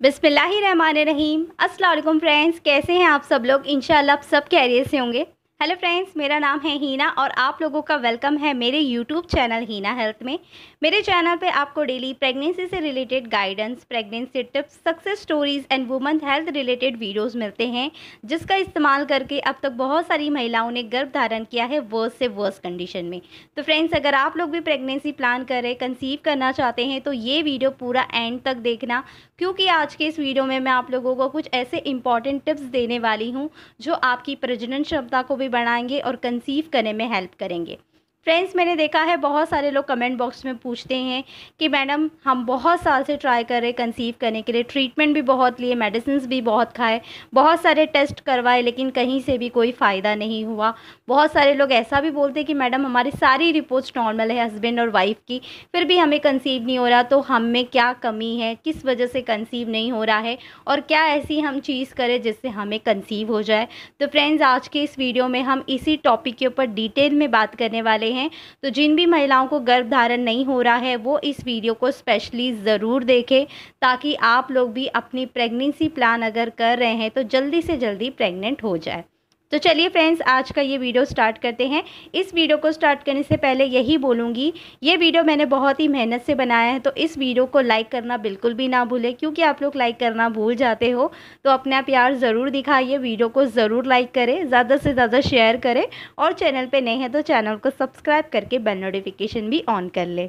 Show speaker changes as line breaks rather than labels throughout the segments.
बिस्मिल्लाहिर्रहमानिर्रहीम। अस्सलाम फ्रेंड्स, कैसे हैं आप सब लोग? इंशाल्लाह आप सब कैरियर से होंगे। हेलो फ्रेंड्स, मेरा नाम है हीना और आप लोगों का वेलकम है मेरे यूट्यूब चैनल हीना हेल्थ में। मेरे चैनल पे आपको डेली प्रेगनेंसी से related guidance, pregnancy tips, success stories and women health related videos मिलते हैं, जिसका इस्तेमाल करके अब तक बहुत सारी महिलाओं ने गर्भ धारण किया है वर्स से वर्स कंडीशन में। तो फ्रेंड्स, अगर आप लोग भी प्रेगनेंसी प्लान करें कंसीव करना चाहते हैं तो ये वीडियो पूरा एंड तक देखना। क्योंकि आज के इस वीडियो में मैं आप लोगों को कुछ ऐसे इंपॉर्टेंट टिप्स देने वाली हूँ, जो आपकी प्रजनन क्षमता को भी बढ़ाएँगे और कंसीव करने में हेल्प करेंगे। फ्रेंड्स मैंने देखा है, बहुत सारे लोग कमेंट बॉक्स में पूछते हैं कि मैडम, हम बहुत साल से ट्राई कर रहे कंसीव करने के लिए। ट्रीटमेंट भी बहुत लिए मेडिसिन भी बहुत खाए। बहुत सारे टेस्ट करवाए, लेकिन कहीं से भी कोई फ़ायदा नहीं हुआ। बहुत सारे लोग ऐसा भी बोलते हैं कि मैडम, हमारी सारी रिपोर्ट्स नॉर्मल है हस्बैंड और वाइफ की। फिर भी हमें कंसीव नहीं हो रहा तो हम में क्या कमी है? किस वजह से कंसीव नहीं हो रहा है? और क्या ऐसी हम चीज़ करें जिससे हमें कंसीव हो जाए? तो फ्रेंड्स आज के इस वीडियो में हम इसी टॉपिक के ऊपर डिटेल में बात करने वाले हैं। तो जिन भी महिलाओं को गर्भ धारण नहीं हो रहा है, वो इस वीडियो को स्पेशली ज़रूर देखें, ताकि आप लोग भी अपनी प्रेगनेंसी प्लान अगर कर रहे हैं तो जल्दी से जल्दी प्रेग्नेंट हो जाए। तो चलिए फ्रेंड्स आज का ये वीडियो स्टार्ट करते हैं। इस वीडियो को स्टार्ट करने से पहले यही बोलूँगी, ये वीडियो मैंने बहुत ही मेहनत से बनाया है तो इस वीडियो को लाइक करना बिल्कुल भी ना भूलें, क्योंकि आप लोग लाइक करना भूल जाते हो तो अपना प्यार ज़रूर दिखाइए वीडियो को ज़रूर लाइक करें, ज़्यादा से ज़्यादा शेयर करें, और चैनल पर नए हैं तो चैनल को सब्सक्राइब करके बेल नोटिफिकेशन भी ऑन कर लें।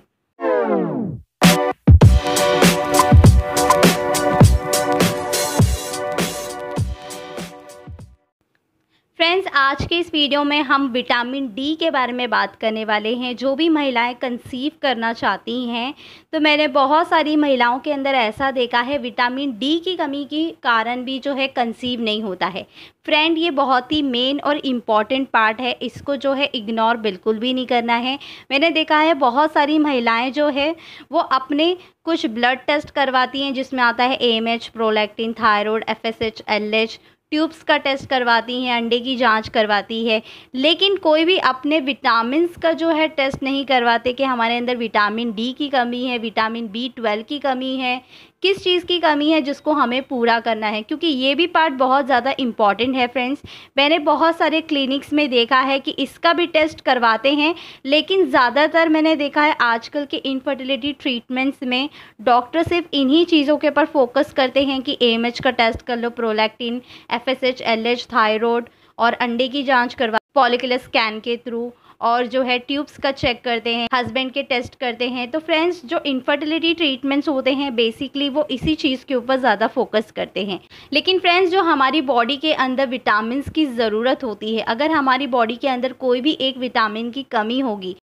आज के इस वीडियो में हम विटामिन डी के बारे में बात करने वाले हैं, जो भी महिलाएँ कंसीव करना चाहती हैं। तो मैंने बहुत सारी महिलाओं के अंदर ऐसा देखा है, विटामिन डी की कमी के कारण भी जो है कंसीव नहीं होता है। फ्रेंड ये बहुत ही मेन और इंपॉर्टेंट पार्ट है, इसको जो है इग्नोर बिल्कुल भी नहीं करना है। मैंने देखा है बहुत सारी महिलाएँ जो है, वो अपने कुछ ब्लड टेस्ट करवाती हैं, जिसमें आता है M H prolactin thyroid F S H L H tubes का टेस्ट करवाती हैं, अंडे की जाँच करवाती है, लेकिन कोई भी अपने विटामिन का जो है टेस्ट नहीं करवाते कि हमारे अंदर विटामिन डी की कमी है, विटामिन बी ट्वेल्व की कमी है किस चीज़ की कमी है जिसको हमें पूरा करना है? क्योंकि ये भी पार्ट बहुत ज़्यादा इंपॉर्टेंट है फ्रेंड्स मैंने बहुत सारे क्लिनिक्स में देखा है कि इसका भी टेस्ट करवाते हैं, लेकिन ज़्यादातर मैंने देखा है आजकल के इनफर्टिलिटी ट्रीटमेंट्स में डॉक्टर सिर्फ़ इन्हीं चीज़ों के ऊपर फोकस करते हैं कि एएमएच का टेस्ट कर लो prolactin F S H L H thyroid और अंडे की जाँच करवा पॉलिकुलर स्कैन के थ्रू और जो है ट्यूब्स का चेक करते हैं हस्बैंड के टेस्ट करते हैं तो फ्रेंड्स जो इनफर्टिलिटी ट्रीटमेंट्स होते हैं बेसिकली वो इसी चीज़ के ऊपर ज़्यादा फोकस करते हैं। लेकिन फ्रेंड्स जो हमारी बॉडी के अंदर विटामिन की ज़रूरत होती है, अगर हमारी बॉडी के अंदर कोई भी एक विटामिन की कमी होगी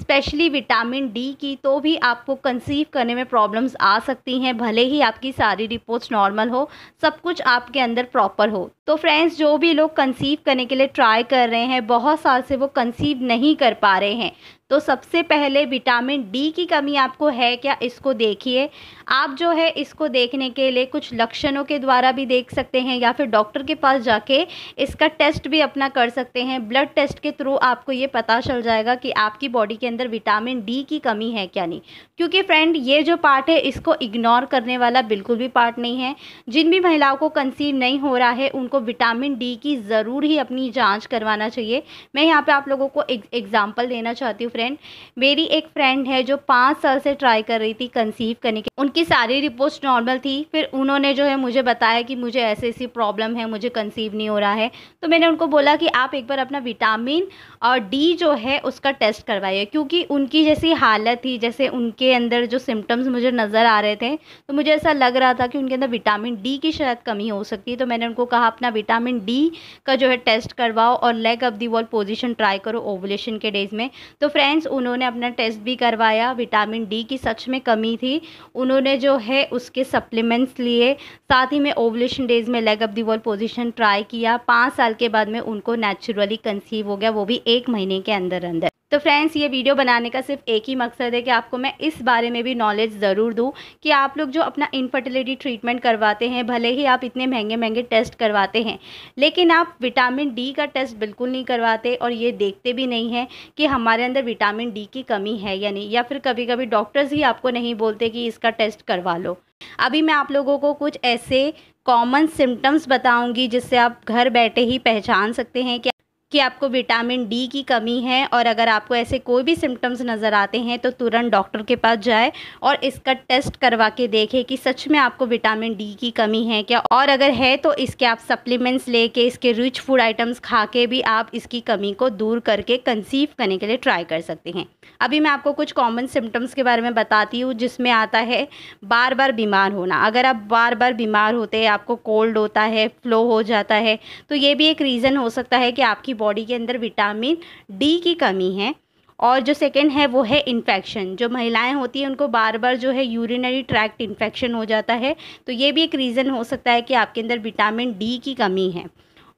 स्पेशली विटामिन डी की तो भी आपको कंसीव करने में प्रॉब्लम्स आ सकती हैं, भले ही आपकी सारी रिपोर्ट्स नॉर्मल हो, सब कुछ आपके अंदर प्रॉपर हो। तो फ्रेंड्स जो भी लोग कंसीव करने के लिए ट्राई कर रहे हैं, बहुत साल से वो कंसीव नहीं कर पा रहे हैं। तो सबसे पहले विटामिन डी की कमी आपको है क्या, इसको देखिए। आप जो है इसको देखने के लिए कुछ लक्षणों के द्वारा भी देख सकते हैं, या फिर डॉक्टर के पास जाके इसका टेस्ट भी अपना कर सकते हैं। ब्लड टेस्ट के थ्रू आपको ये पता चल जाएगा कि आपकी बॉडी के अंदर विटामिन डी की कमी है क्या नहीं। क्योंकि फ्रेंड ये जो पार्ट है, इसको इग्नोर करने वाला बिल्कुल भी पार्ट नहीं है। जिन भी महिलाओं को कंसीव नहीं हो रहा है, उनको विटामिन डी की ज़रूर ही अपनी जाँच करवाना चाहिए। मैं यहाँ पर आप लोगों को एग्ज़ाम्पल देना चाहती हूँ फ्रेंड मेरी एक फ्रेंड है जो पाँच साल से ट्राई कर रही थी कंसीव करने की। उनकी सारी रिपोर्ट्स नॉर्मल थी, फिर उन्होंने जो है मुझे बताया कि मुझे ऐसी ऐसी प्रॉब्लम है, मुझे कंसीव नहीं हो रहा है। तो मैंने उनको बोला कि आप एक बार अपना विटामिन और डी जो है उसका टेस्ट करवाइए, क्योंकि उनकी जैसी हालत थी, जैसे उनके अंदर जो सिम्टम्स मुझे नज़र आ रहे थे तो मुझे ऐसा लग रहा था कि उनके अंदर विटामिन डी की शायद कमी हो सकती है। तो मैंने उनको कहा, अपना विटामिन डी का जो है टेस्ट करवाओ और leg of the wall position try करो ओवुलेशन के डेज़ में। तो फ्रेंड्स, उन्होंने अपना टेस्ट भी करवाया, विटामिन डी की सच में कमी थी। उन्होंने जो है उसके सप्लीमेंट्स लिए, साथ ही में ओवलेशन डेज़ में leg of the wall position try किया। पाँच साल के बाद में उनको नेचुरली कंसीव हो गया, वो भी एक महीने के अंदर अंदर तो फ्रेंड्स ये वीडियो बनाने का सिर्फ़ एक ही मकसद है कि आपको मैं इस बारे में भी नॉलेज ज़रूर दूँ कि आप लोग जो अपना इनफर्टिलिटी ट्रीटमेंट करवाते हैं, भले ही आप इतने महँगे महँगे टेस्ट करवाते हैं, लेकिन आप विटामिन डी का टेस्ट बिल्कुल नहीं करवाते और ये देखते भी नहीं हैं कि हमारे अंदर विटामिन डी की कमी है या नहीं, या फिर कभी कभी डॉक्टर्स ही आपको नहीं बोलते कि इसका टेस्ट करवा लो। अभी मैं आप लोगों को कुछ ऐसे कॉमन सिम्टम्स बताऊँगी जिससे आप घर बैठे ही पहचान सकते हैं कि कि आपको विटामिन डी की कमी है और अगर आपको ऐसे कोई भी सिम्टम्स नज़र आते हैं तो तुरंत डॉक्टर के पास जाए और इसका टेस्ट करवा के देखें कि सच में आपको विटामिन डी की कमी है क्या। और अगर है तो इसके आप सप्लीमेंट्स लेके, इसके रिच फ़ूड आइटम्स खा के भी आप इसकी कमी को दूर करके कंसीव करने के लिए ट्राई कर सकते हैं। अभी मैं आपको कुछ कॉमन सिम्टम्स के बारे में बताती हूँ, जिसमें आता है बार बार बीमार होना। अगर आप बार बार बीमार होते हैं, आपको कोल्ड होता है फ्लो हो जाता है तो ये भी एक रीज़न हो सकता है कि आपकी बॉडी के अंदर विटामिन डी की कमी है और जो सेकेंड है, वो है इन्फेक्शन जो महिलाएँ होती हैं, उनको बार बार जो है यूरिनरी ट्रैक्ट इन्फेक्शन हो जाता है। तो ये भी एक रीज़न हो सकता है कि आपके अंदर विटामिन डी की कमी है।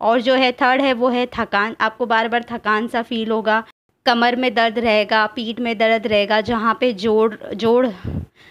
और जो है थर्ड है, वो है थकान. आपको बार बार थकान सा फील होगा। कमर में दर्द रहेगा, पीठ में दर्द रहेगा, जहाँ पे जोड़ जोड़,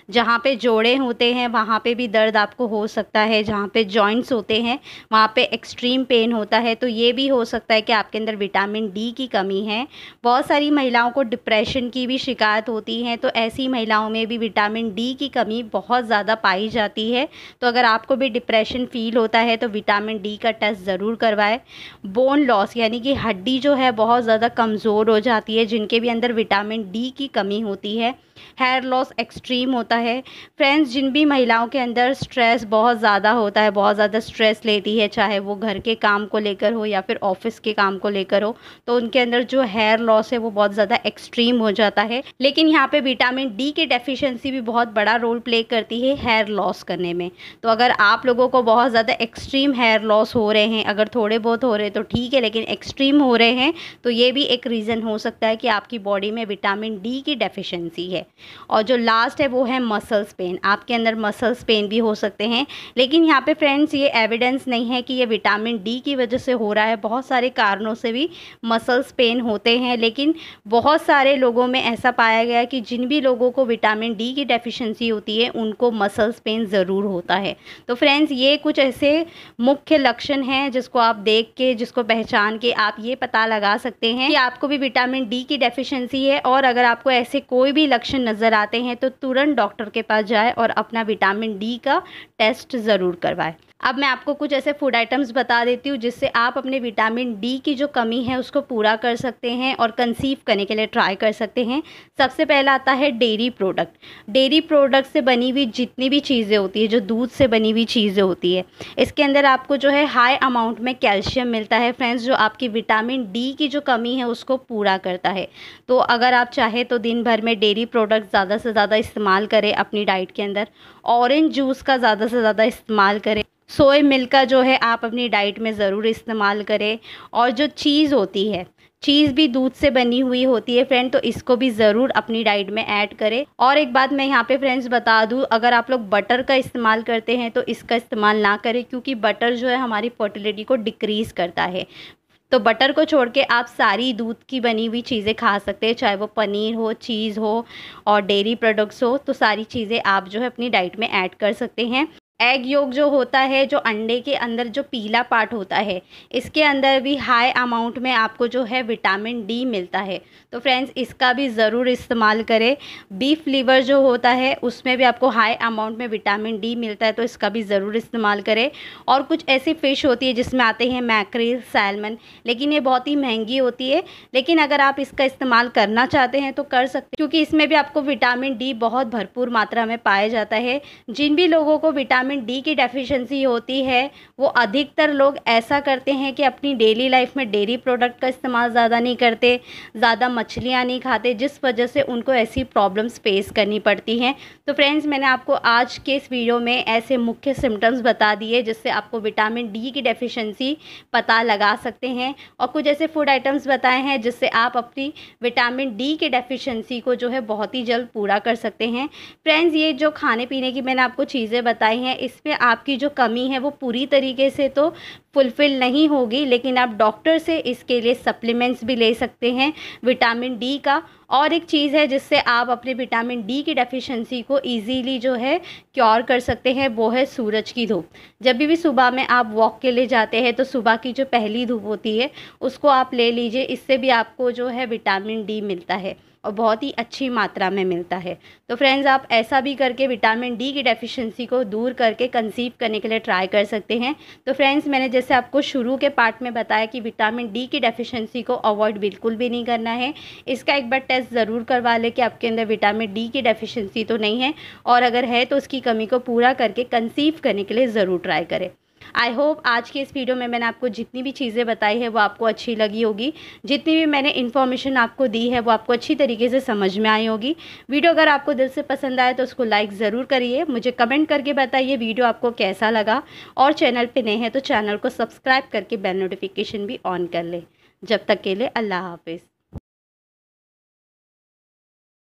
जहाँ पे जोड़े होते हैं, वहाँ पे भी दर्द आपको हो सकता है। जहाँ पे जॉइंट्स होते हैं, वहाँ पे एक्सट्रीम पेन होता है तो ये भी हो सकता है कि आपके अंदर विटामिन डी की कमी है। बहुत सारी महिलाओं को डिप्रेशन की भी शिकायत होती है तो ऐसी महिलाओं में भी विटामिन डी की कमी बहुत ज़्यादा पाई जाती है। तो अगर आपको भी डिप्रेशन फील होता है तो विटामिन डी का टेस्ट ज़रूर करवाए। बोन लॉस यानी कि हड्डी जो है, बहुत ज़्यादा कमज़ोर हो जाती है जिनके भी अंदर विटामिन डी की कमी होती है। हेयर लॉस एक्सट्रीम होता है। फ्रेंड्स जिन भी महिलाओं के अंदर स्ट्रेस बहुत ज़्यादा होता है, बहुत ज़्यादा स्ट्रेस लेती है, चाहे वो घर के काम को लेकर हो या फिर ऑफ़िस के काम को लेकर हो तो उनके अंदर जो हेयर लॉस है, वो बहुत ज़्यादा एक्सट्रीम हो जाता है। लेकिन यहाँ पे विटामिन डी की डेफिशिएंसी भी बहुत बड़ा रोल प्ले करती है हेयर लॉस करने में। तो अगर आप लोगों को बहुत ज़्यादा एक्सट्रीम हेयर लॉस हो रहे हैं, अगर थोड़े बहुत हो रहे हैं तो ठीक है, लेकिन एक्सट्रीम हो रहे हैं तो ये भी एक रीज़न हो सकता है कि आपकी बॉडी में विटामिन डी की डेफिशिएंसी है। और जो लास्ट है वो है मसल्स पेन आपके अंदर मसल्स पेन भी हो सकते हैं, लेकिन यहाँ पे फ्रेंड्स ये एविडेंस नहीं है कि ये विटामिन डी की वजह से हो रहा है. बहुत सारे कारणों से भी मसल्स पेन होते हैं, लेकिन बहुत सारे लोगों में ऐसा पाया गया कि जिन भी लोगों को विटामिन डी की डेफिशिएंसी होती है, उनको मसल्स पेन ज़रूर होता है. तो फ्रेंड्स ये कुछ ऐसे मुख्य लक्षण हैं जिसको आप देख के, जिसको पहचान के आप ये पता लगा सकते हैं कि आपको भी विटामिन डी की डेफिशिएंसी है और अगर आपको ऐसे कोई भी लक्षण नज़र आते हैं तो तुरंत डॉक्टर के पास जाए और अपना विटामिन डी का टेस्ट ज़रूर करवाए। अब मैं आपको कुछ ऐसे फ़ूड आइटम्स बता देती हूँ, जिससे आप अपने विटामिन डी की जो कमी है, उसको पूरा कर सकते हैं और कंसीव करने के लिए ट्राई कर सकते हैं। सबसे पहला आता है डेयरी प्रोडक्ट डेयरी प्रोडक्ट से बनी हुई जितनी भी चीज़ें होती है, जो दूध से बनी हुई चीज़ें होती है, इसके अंदर आपको जो है हाई अमाउंट में कैल्शियम मिलता है फ्रेंड्स जो आपकी विटामिन डी की जो कमी है, उसको पूरा करता है। तो अगर आप चाहें तो दिन भर में डेयरी प्रोडक्ट ज़्यादा से ज़्यादा इस्तेमाल करें अपनी डाइट के अंदर। ऑरेंज जूस का ज़्यादा से ज़्यादा इस्तेमाल करें। सोए मिल्क का जो है आप अपनी डाइट में ज़रूर इस्तेमाल करें। और जो चीज़ होती है चीज़ भी दूध से बनी हुई होती है फ्रेंड तो इसको भी ज़रूर अपनी डाइट में ऐड करें। और एक बात मैं यहाँ पे फ्रेंड्स बता दूँ, अगर आप लोग बटर का इस्तेमाल करते हैं तो इसका इस्तेमाल ना करें, क्योंकि बटर जो है हमारी फर्टिलिटी को डिक्रीज़ करता है। तो बटर को छोड़ के आप सारी दूध की बनी हुई चीज़ें खा सकते हैं, चाहे वो पनीर हो चीज़ हो, और डेयरी प्रोडक्ट्स हो तो सारी चीज़ें आप जो है अपनी डाइट में ऐड कर सकते हैं। एग योग जो होता है, जो अंडे के अंदर जो पीला पार्ट होता है, इसके अंदर भी हाई अमाउंट में आपको जो है विटामिन डी मिलता है। तो फ्रेंड्स इसका भी ज़रूर इस्तेमाल करें। बीफ लीवर जो होता है, उसमें भी आपको हाई अमाउंट में विटामिन डी मिलता है तो इसका भी ज़रूर इस्तेमाल करें। और कुछ ऐसी फ़िश होती है, जिसमें आते हैं मैक्रिल सैलमन लेकिन ये बहुत ही महँगी होती है। लेकिन अगर आप इसका इस्तेमाल करना चाहते हैं तो कर सकते क्योंकि इसमें भी आपको विटामिन डी बहुत भरपूर मात्रा में पाया जाता है। जिन भी लोगों को विटामिन विटामिन डी की डेफिशिएंसी होती है, वो अधिकतर लोग ऐसा करते हैं कि अपनी डेली लाइफ में डेयरी प्रोडक्ट का इस्तेमाल ज़्यादा नहीं करते, ज़्यादा मछलियाँ नहीं खाते, जिस वजह से उनको ऐसी प्रॉब्लम्स फेस करनी पड़ती हैं। तो फ्रेंड्स मैंने आपको आज के इस वीडियो में ऐसे मुख्य सिम्टम्स बता दिए, जिससे आपको विटामिन डी की डेफिशेंसी पता लगा सकते हैं। और कुछ ऐसे फ़ूड आइटम्स बताए हैं, जिससे आप अपनी विटामिन डी की डेफिशेंसी को जो है बहुत ही जल्द पूरा कर सकते हैं। फ्रेंड्स ये जो खाने पीने की मैंने आपको चीज़ें बताई हैं इस पर आपकी जो कमी है वो पूरी तरीके से तो फुलफ़िल नहीं होगी लेकिन आप डॉक्टर से इसके लिए सप्लीमेंट्स भी ले सकते हैं विटामिन डी का। और एक चीज़ है जिससे आप अपने विटामिन डी की डेफिशिएंसी को इजीली जो है क्योर कर सकते हैं वो है सूरज की धूप। जब भी, सुबह में आप वॉक के लिए जाते हैं तो सुबह की जो पहली धूप होती है उसको आप ले लीजिए इससे भी आपको जो है विटामिन डी मिलता है। और बहुत ही अच्छी मात्रा में मिलता है। तो फ्रेंड्स आप ऐसा भी करके विटामिन डी की डेफिशिएंसी को दूर करके कंसीव करने के लिए ट्राई कर सकते हैं। तो फ्रेंड्स मैंने जैसे आपको शुरू के पार्ट में बताया कि विटामिन डी की डेफिशिएंसी को अवॉइड बिल्कुल भी नहीं करना है। इसका एक बार टेस्ट ज़रूर करवा लें कि आपके अंदर विटामिन डी की डेफिशिएंसी तो नहीं है और अगर है तो उसकी कमी को पूरा करके कंसीव करने के लिए ज़रूर ट्राई करें। आई होप आज की इस वीडियो में मैंने आपको जितनी भी चीज़ें बताई है, वो आपको अच्छी लगी होगी। जितनी भी मैंने इन्फॉर्मेशन आपको दी है, वो आपको अच्छी तरीके से समझ में आई होगी। वीडियो अगर आपको दिल से पसंद आए तो उसको लाइक ज़रूर करिए। मुझे कमेंट करके बताइए वीडियो आपको कैसा लगा। और चैनल पर नए हैं तो चैनल को सब्सक्राइब करके बेल नोटिफिकेशन भी ऑन कर लें। जब तक के लिए, अल्लाह हाफिज़।